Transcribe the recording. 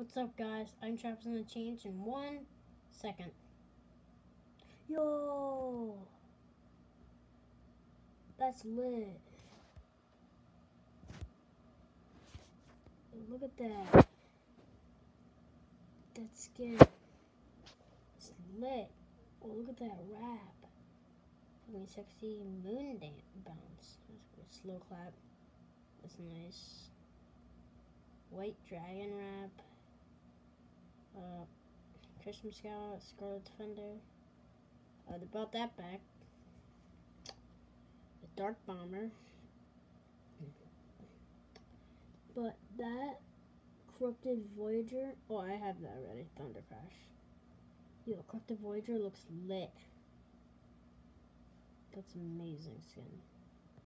What's up, guys? I'm Traps on the Change in one second. Yo! That's lit. Look at that. That skin. It's lit. Oh, look at that wrap. Having sexy moon dance bounce. Slow clap. That's nice. White dragon wrap. Christmas Scout, Scarlet Defender. Uh, they brought that back. The Dark Bomber. But that Corrupted Voyager. Oh, I have that already. Thunder Crash. Yo, Corrupted Voyager looks lit. That's amazing skin.